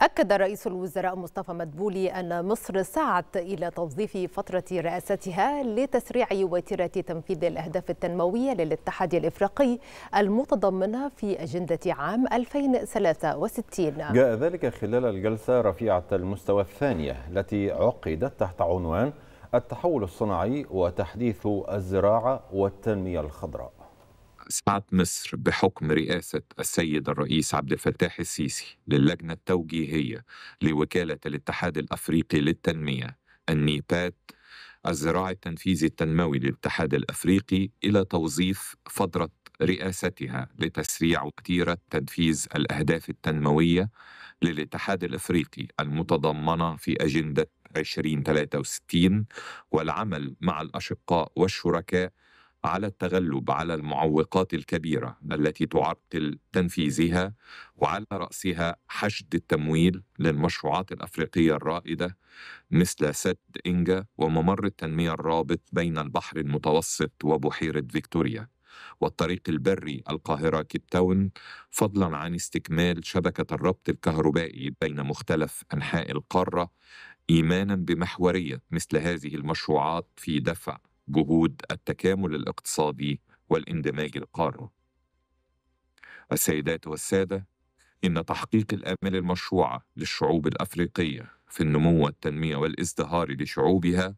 أكد رئيس الوزراء مصطفى مدبولي أن مصر سعت إلى توظيف فترة رئاستها لتسريع وتيرة تنفيذ الأهداف التنموية للاتحاد الإفريقي المتضمنة في أجندة عام 2063 جاء ذلك خلال الجلسة رفيعة المستوى الثانية التي عقدت تحت عنوان التحول الصناعي وتحديث الزراعة والتنمية الخضراء. سعت مصر بحكم رئاسة السيد الرئيس عبد الفتاح السيسي للجنة التوجيهية لوكالة الاتحاد الأفريقي للتنمية النيبات الزراعة التنفيذي التنموي للاتحاد الأفريقي إلى توظيف فترة رئاستها لتسريع وتيرة تنفيذ الأهداف التنموية للاتحاد الأفريقي المتضمنة في أجندة 2063 والعمل مع الأشقاء والشركاء على التغلب على المعوقات الكبيرة التي تعرقل تنفيذها وعلى رأسها حشد التمويل للمشروعات الأفريقية الرائدة مثل سد إنجا وممر التنمية الرابط بين البحر المتوسط وبحيرة فيكتوريا والطريق البري القاهرة كيب تاون فضلا عن استكمال شبكة الربط الكهربائي بين مختلف أنحاء القارة ايمانا بمحورية مثل هذه المشروعات في دفع جهود التكامل الاقتصادي والاندماج القاري. السيدات والسادة، إن تحقيق الآمال المشروعة للشعوب الأفريقية في النمو والتنمية والازدهار لشعوبها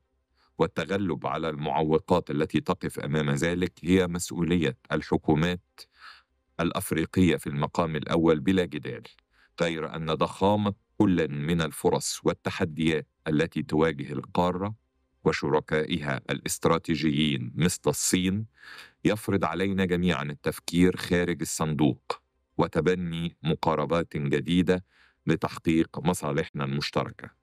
والتغلب على المعوقات التي تقف أمام ذلك هي مسؤولية الحكومات الأفريقية في المقام الأول بلا جدال، غير أن ضخامة كل من الفرص والتحديات التي تواجه القارة وشركائها الاستراتيجيين مثل الصين يفرض علينا جميعا التفكير خارج الصندوق وتبني مقاربات جديدة لتحقيق مصالحنا المشتركة.